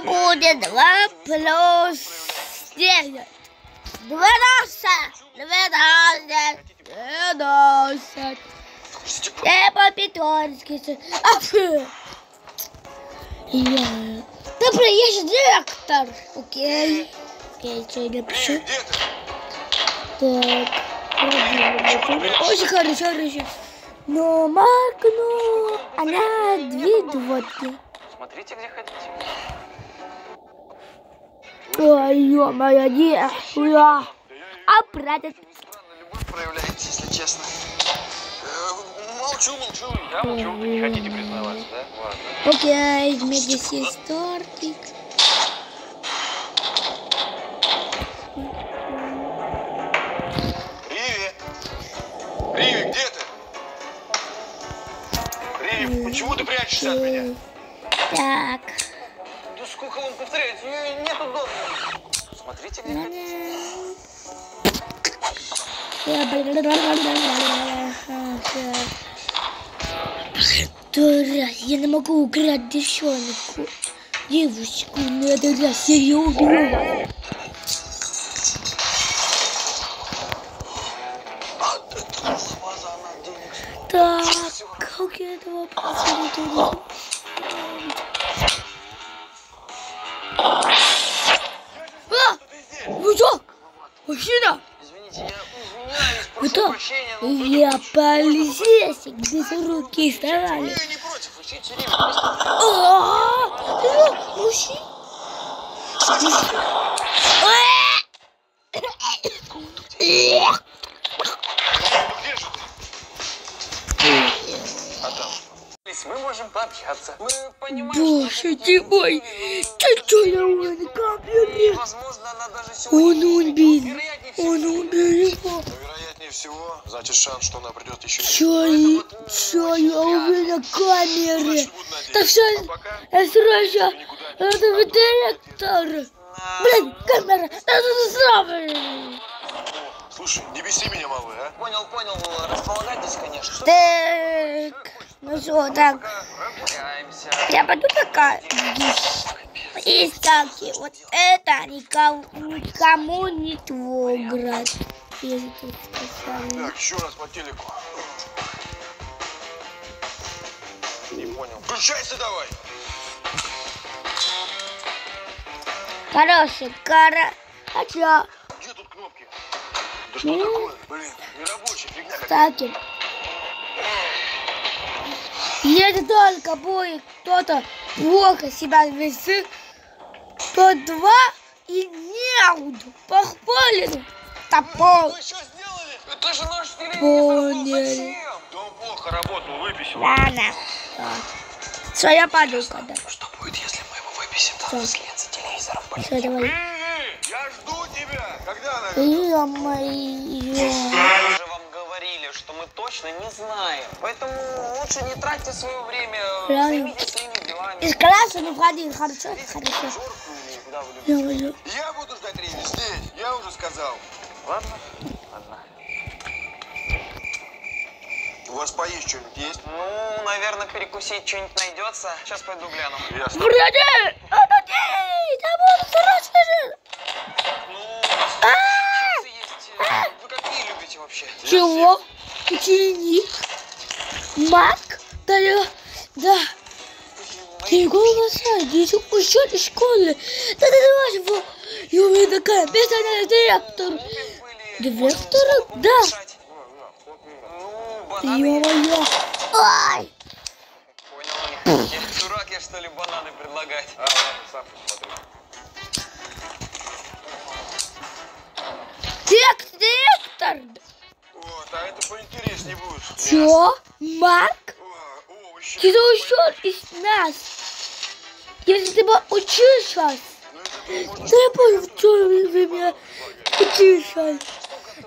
будет 2 плюс 9. 12. 12. 12. Я по-питонски. Фу. Я... Добре, я же директор. Окей. Окей, что я напишу? ты? Так. Очень хорошо, хорошо. Но Марк, она две двойки. Смотрите, где хотите. Ой, ё-моё. А прадед? Странно, любовь проявляете, если честно. Э, Молчу, молчу. Да, молчу, не хотите признаваться, да? Ладно. Окей, вместе с тортик. Риви! Риви, где ты? Риви, почему ты прячешься от меня? Так. Сколько вам повторять? Нету дома. Смотрите, где хотите. Раз я не могу украсть девчонку. Девочку, надо раз я ее убиваю. Так, как я этого посмотрю? Где же ты? А там? мы можем пообщаться. Мы понимаем, Боже ты мой, ты что я он камере? возможно, она даже сегодня... Он убил, он убил его. Всего, значит шанс, что она придет еще Чё, и- чё я убил на камере? Удачи буду надеяться. Так что А пока я сразу, никуда это вы директор. Блин, камера, это самое. Слушай, не беси меня, малый, а? Понял, понял, располагайтесь, конечно. Так, ну что, так, я пойду пока. И ставки, вот это никому, никому не трогать. Если тут сказали. Так, еще раз по телеку. Не понял. Включайся давай. Хороший кара. А чё? Где тут кнопки? Да что такое? Блин, нерабочая фигня. Кстати, если только будет кто-то плохо себя вести, то два и не похвален топор. Вы что сделали? Это же наш телевизор Поняли. Да он плохо работал, выписал. Ладно. Своя подушка, да. Что будет, если мы его выписим? Всё. Там след за телевизором Все, давай. Я жду тебя. Когда она? Ё-моё. Мы же вам говорили, что мы точно не знаем. Поэтому лучше не тратьте свое время. Реально. Займитесь своими делами. Из класса не входи, хорошо, хорошо. Я буду ждать Риви здесь. Я уже сказал. Ладно? Ладно. У вас поесть что-нибудь есть? Ну, наверное, перекусить что-нибудь найдется. Сейчас пойду гляну. Ясно. Вроде, отойди, там он срочно же. Ну, А! чипсы есть. э, Вы какие любите вообще? Чего? Ученик? Мак? Да я, да. Ты голос дети учат из школы. Да ты давай его. Я вы такая, бесстойная директор. Директора? Да. Ну. Ё-моё. Ай. Понял. Дурак, я что ли бананы предлагать? А, ладно, сам посмотрю. Директор. Вот, а это поинтереснее будет. Чё? Мак? О. Ты ушел из нас. Если ты бы учился, Ну, это ты вы вы меня учишь.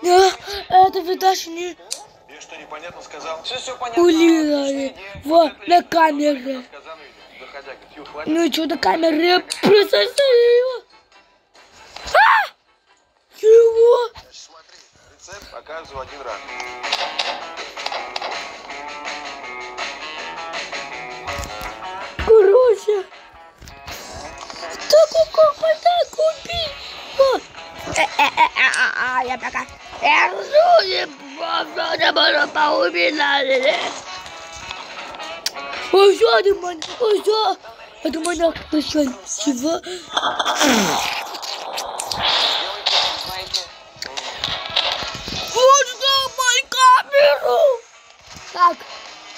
Да, это вы даже не Я что, непонятно сказал? Все, все понятно. улили в, на хватит. Ну и что на просто его. А! Чего? Смотри, рецепт показываю один раз. Не просто буду поумирать. Ой, что ты, мань? Ой, что? Это моя еще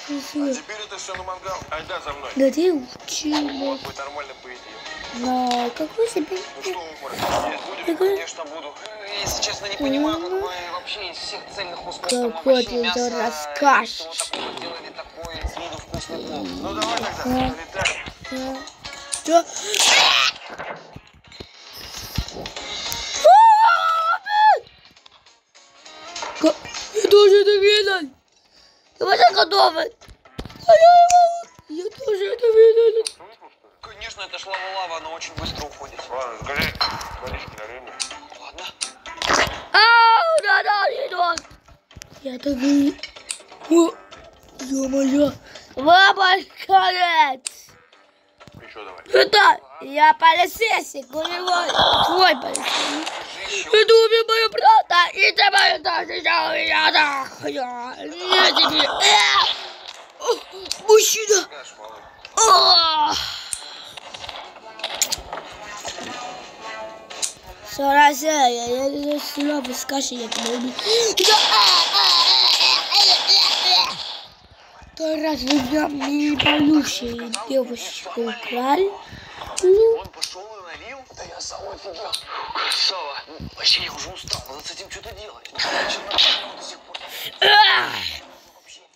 красиво. Теперь это все на мангал. Айда за мной. Да ты учи. Вот, мы нормально поедим. На какой себе? Ну что, Умар? Какой? конечно, буду. Если честно, не понимаю, как вы вообще из всех цельных кусков Какой ты мяса, расскажешь. сделали такой с виду вкусный плов. Ну давай тогда, полетаем. Что? Ка- Я тоже это видел. Давай готовы. А я его- Я тоже это видел. Конечно, это ж лава-лава, она очень быстро уходит. Ладно. Водички налей мне. Ладно. Ау, да, да, идет. Я это видел. О, ё-моё. Баба, Еще давай. Это я полицейский, голевой. Твой полицейский. Иду убей мою брата, и ты мою тоже взял меня нахуй. Я тебе... Э! О, Мужчина! Знаешь, малыш. О! Сорок я сам офигел. Красава. Вообще, я уже устал. Надо с этим что-то делать.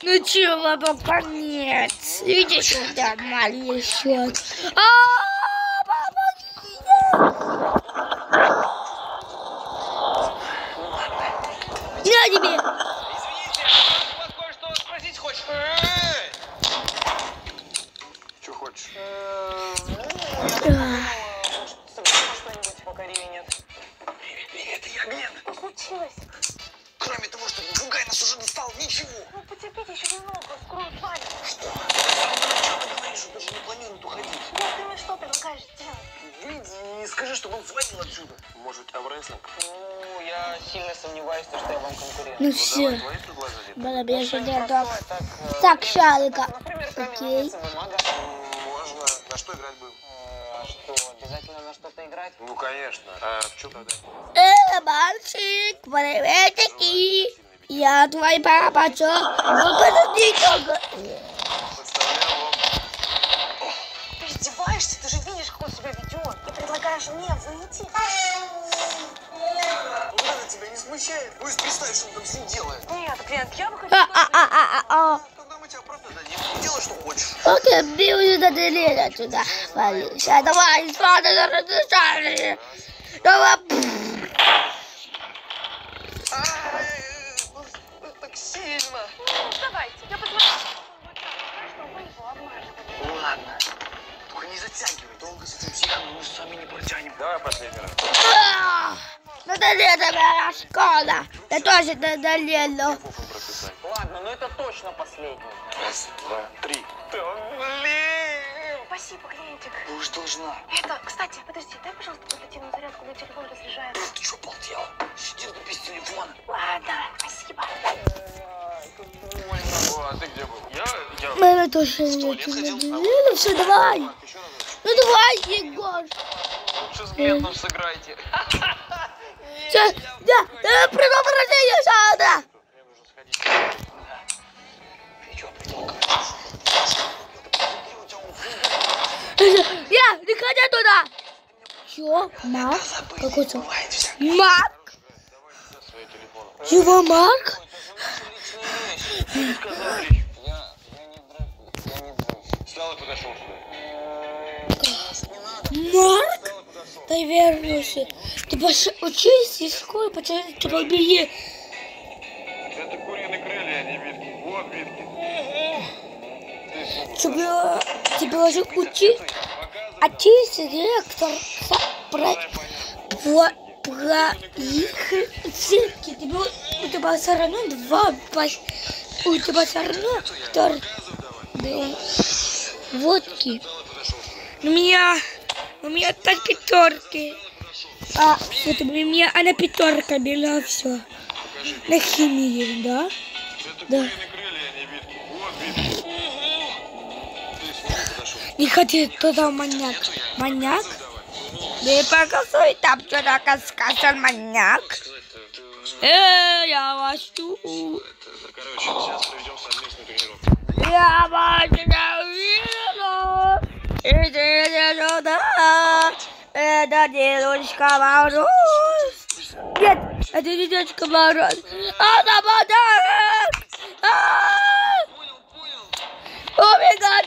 Ну чего, ну конец. Иди сюда, маленький счет. А! Я тебе! Извините, у вас кое-что спросить хочешь? Что хочешь? Ну все. не дом. Так, э, Так, шарика. Например, Окей. Можно. На что играть будем? Э, А что, обязательно на что-то играть? Ну, конечно. А в чем тогда? Э, мальчик, приветики. Я твой папа, чё? Ну, подожди только. Ты издеваешься? Ты же видишь, как он себя ведет. Ты предлагаешь мне выйти? Тебя не смущает? Пусть представь, что он там с ним делает. Нет, клиент, я бы хотела... А, а, а, а, а, а. Тогда мы тебя правда дадим. Делай, что хочешь. Окей, бил сюда, ты лезь отсюда. Валюша, давай, смотри, на разрешали. Давай. Надоела моя школа. Я тоже прописать. Ладно, но это точно последний. Раз, два, три. Да блин! Спасибо, клиентик. Ты уж должна. Это, кстати, подожди, дай, пожалуйста, портативную зарядку, на телефон разряжается. Ты что, полтела? Сидишь без телефона. Ладно, спасибо. А ты где был? Я, я. Мама тоже не Ну все, давай. Ну давай, Егор. Лучше с Гетном сыграйте. Все, да, да, предупреждение, он Я, не ходи туда. Чё? Мак? Какой то. Я, я. Я. Марк? Встал и подошел. Ты вернулся. Пошел учись из школы, почему ты побери. Это куриные крылья, а не витки. Вот витки. Уже учить. показывай. А ты директор про, про, про их цирки. Тебе, у тебя все равно два У тебя все равно втор- Показывай давай. да, водки. У меня, у меня так пятерки. А, это у меня, она пятерка была, все. На химии, да? Да. а не. Ты. Не хотел туда маньяк. Маньяк? Да показывай, там что-то сказал маньяк. Э, я вас. Это, короче, сейчас проведем совместную тренировку. Я вас ненавижу. Иди сюда. Это дедушка Мороз. Нет, это не дедушка Мороз. Она подарок. А! Убегай,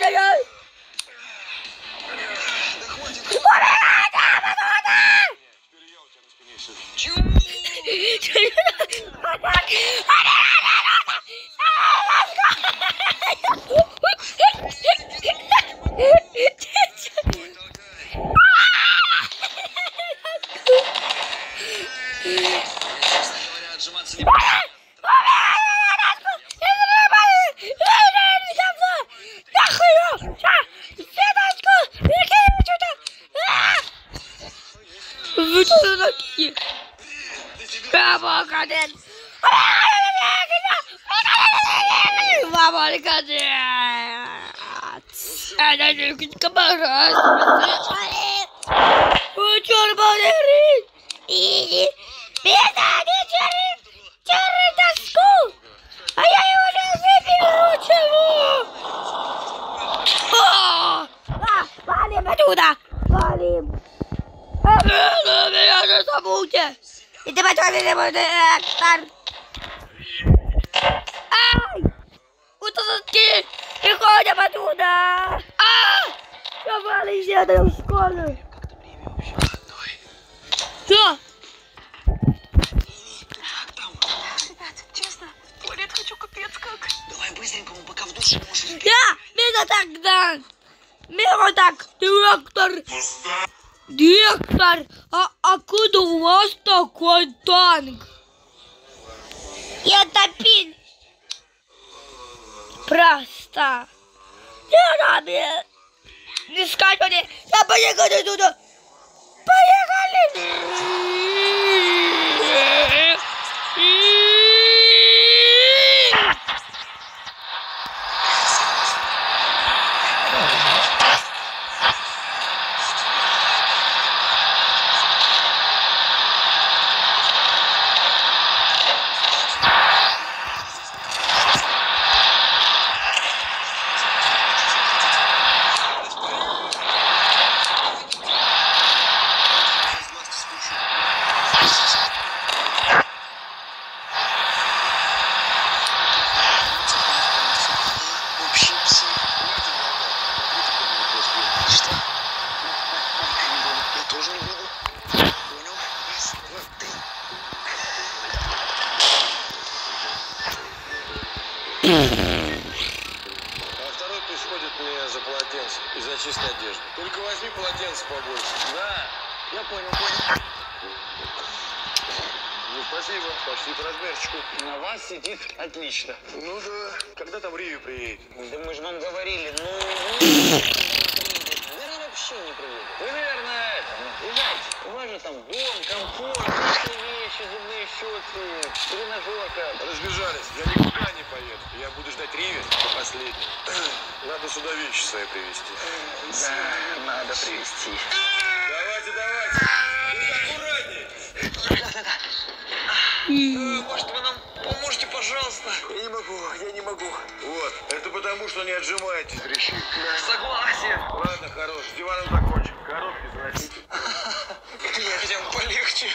Честно Мама, Это девочка Мороз. Ой, черт подери. Иди. Перестань, черт. Черт, доску. А я его сейчас выберу. Чего? А, а, Валим оттуда. Валим. А, ну, Меня же И ты потом не будешь. Ай! Утоски! Приходим оттуда! А! Давай, я в школу! Что? Ребят, честно, в душе можем. Я! Меня тогда! Меня так! Директор! Директор! А откуда у вас такой танк? Я топин! Просто! Я рабе! Не скажите! Я поехали туда! Поехали! Вообще псы. Что? Я тоже не буду. Понял? Раз, два, три. А второй пусть ходит мне за полотенцем и за чистой одеждой. Только возьми полотенце побольше. Да, я понял, понял. Ну, спасибо. Почти по размерчику. На вас сидит отлично. Ну да. Когда там Риви приедет? Да мы же вам говорили, ну... Наверное, вообще не приедет. Вы, наверное, это... Езжайте. У вас же там дом, комфорт, вещи, зубные щетки, тренажерка. Разбежались. Я никуда не поеду. Я буду ждать Риви до последнего. Надо сюда вещи свои привезти. Да, надо привезти. Э, может, вы нам поможете, пожалуйста? Я не могу, я не могу. Вот, это потому, что не отжимаетесь, дрищи. Да. Согласен. Ладно, хорош, с диваном закончим. Коробки заносите. Людям полегче.